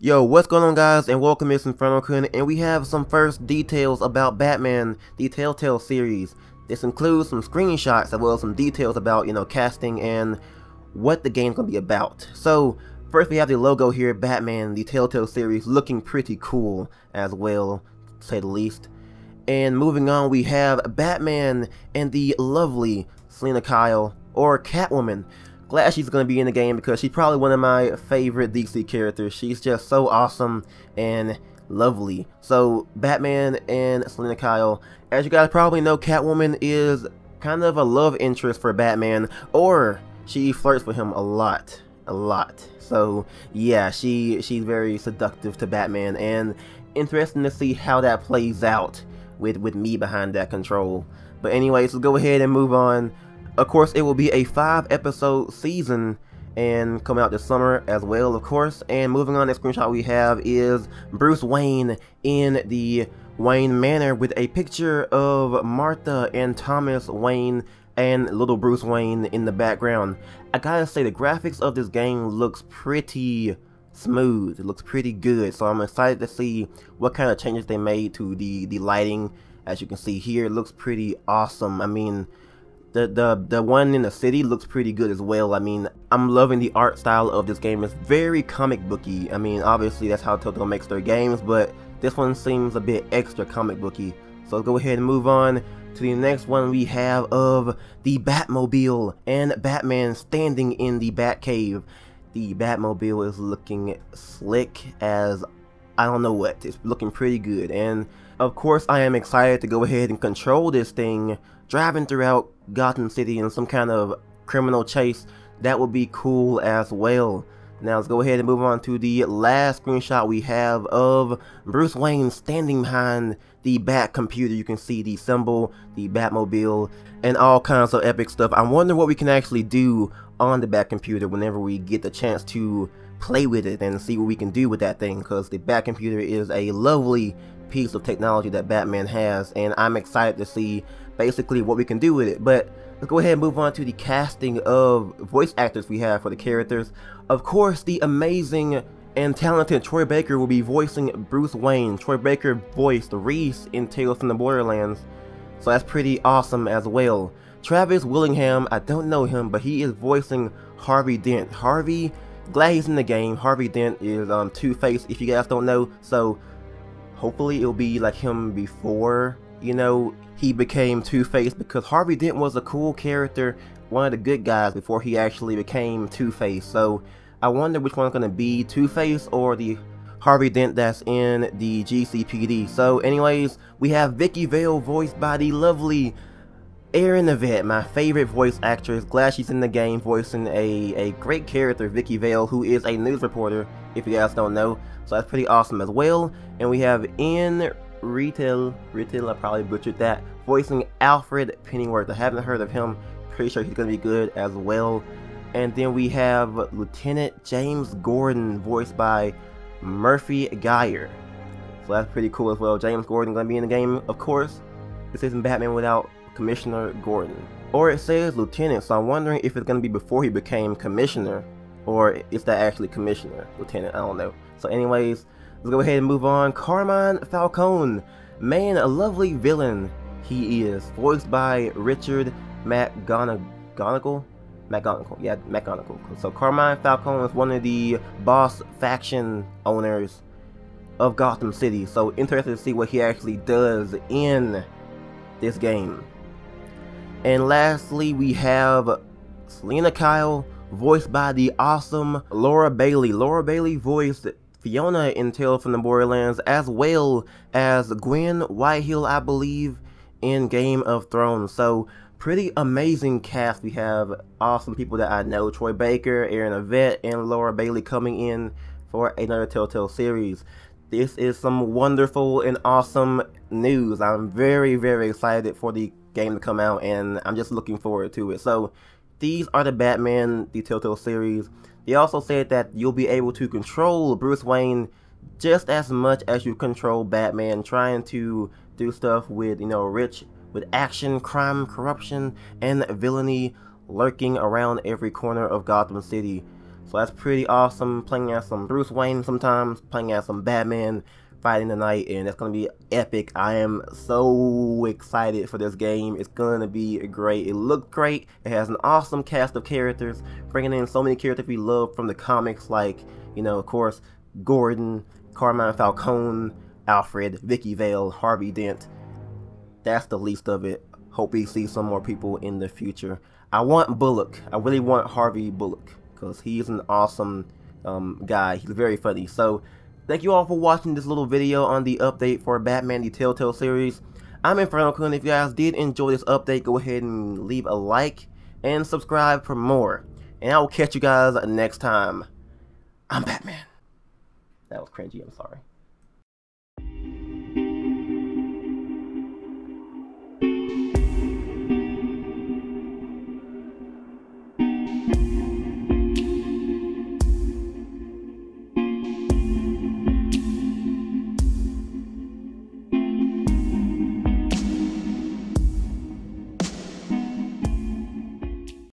Yo, what's going on guys and welcome to Inferno Kun and we have some first details about Batman, the Telltale series. This includes some screenshots as well as some details about, you know, casting and what the game's gonna be about. So, first we have the logo here, Batman, the Telltale series, looking pretty cool as well, to say the least. And moving on, we have Batman and the lovely Selina Kyle, or Catwoman, glad she's going to be in the game because she's probably one of my favorite DC characters. She's just so awesome and lovely. So Batman and Selina Kyle, as you guys probably know, Catwoman is kind of a love interest for Batman, or she flirts with him a lot, a lot. So yeah, she she's very seductive to Batman, and interesting to see how that plays out with with me behind that control. But anyways, let's go ahead and move on of course, it will be a five episode season and come out this summer as well, of course. And moving on, the screenshot we have is Bruce Wayne in the Wayne Manor with a picture of Martha and Thomas Wayne and little Bruce Wayne in the background. I gotta say, the graphics of this game looks pretty smooth. It looks pretty good. So I'm excited to see what kind of changes they made to the, the lighting. As you can see here, it looks pretty awesome. I mean, the, the the one in the city looks pretty good as well. I mean, I'm loving the art style of this game. It's very comic booky. I mean, obviously that's how Telltale makes their games, but this one seems a bit extra comic booky. So let's go ahead and move on to the next one we have of the Batmobile and Batman standing in the Batcave. The Batmobile is looking slick as I don't know what. It's looking pretty good. And of course, I am excited to go ahead and control this thing driving throughout Gotham City in some kind of criminal chase, that would be cool as well. Now let's go ahead and move on to the last screenshot we have of Bruce Wayne standing behind the Bat computer. You can see the symbol, the Batmobile, and all kinds of epic stuff. I wonder what we can actually do on the Bat computer whenever we get the chance to play with it and see what we can do with that thing because the Bat computer is a lovely piece of technology that Batman has and I'm excited to see basically what we can do with it. But let's go ahead and move on to the casting of voice actors we have for the characters. Of course, the amazing and talented Troy Baker will be voicing Bruce Wayne. Troy Baker voiced Rhys in Tales from the Borderlands, so that's pretty awesome as well. Travis Willingham, I don't know him, but he is voicing Harvey Dent. Harvey, glad he's in the game. Harvey Dent is um, Two-Face, if you guys don't know, so hopefully it'll be like him before, you know, he became Two-Face because Harvey Dent was a cool character, one of the good guys before he actually became Two-Face. So I wonder which one's going to be Two-Face or the Harvey Dent that's in the GCPD. So anyways, we have Vicki Vale voiced by the lovely Erin Yvette, my favorite voice actress. Glad she's in the game voicing a, a great character, Vicki Vale, who is a news reporter, if you guys don't know. So that's pretty awesome as well. And we have Enn Reitel, Reitel, I probably butchered that, voicing Alfred Pennyworth. I haven't heard of him, pretty sure he's going to be good as well. And then we have Lieutenant James Gordon, voiced by Murphy Guyer. So that's pretty cool as well. James Gordon going to be in the game, of course. This isn't Batman without Commissioner Gordon. Or it says Lieutenant, so I'm wondering if it's going to be before he became Commissioner, or is that actually Commissioner, Lieutenant, I don't know. So anyways, Let's go ahead and move on. Carmine Falcone. Man, a lovely villain he is. Voiced by Richard McGonagle. McGonagle, yeah, McGonagle. So Carmine Falcone is one of the boss faction owners of Gotham City. So interested to see what he actually does in this game. And lastly, we have Selina Kyle, voiced by the awesome Laura Bailey. Laura Bailey voiced Fiona in Tale from the Borderlands, as well as Gwyn Whitehill, I believe, in Game of Thrones. So, pretty amazing cast. We have awesome people that I know Troy Baker, Erin Yvette, and Laura Bailey coming in for another Telltale series. This is some wonderful and awesome news. I'm very, very excited for the game to come out, and I'm just looking forward to it. So, these are the Batman, the Telltale series. They also said that you'll be able to control Bruce Wayne just as much as you control Batman, trying to do stuff with, you know, rich, with action, crime, corruption, and villainy lurking around every corner of Gotham City. So that's pretty awesome. Playing as some Bruce Wayne sometimes, playing as some Batman, fighting the night, and it's gonna be epic. I am so excited for this game. It's gonna be great. It looked great. It has an awesome cast of characters, bringing in so many characters we love from the comics, like you know, of course, Gordon, Carmine Falcone, Alfred, Vicki Vale, Harvey Dent. That's the least of it. Hope we see some more people in the future. I want Bullock. I really want Harvey Bullock because he's an awesome um, guy. He's very funny. So Thank you all for watching this little video on the update for Batman the Telltale series. I'm Inferno Kun. If you guys did enjoy this update, go ahead and leave a like and subscribe for more. And I will catch you guys next time. I'm Batman. That was cringy, I'm sorry.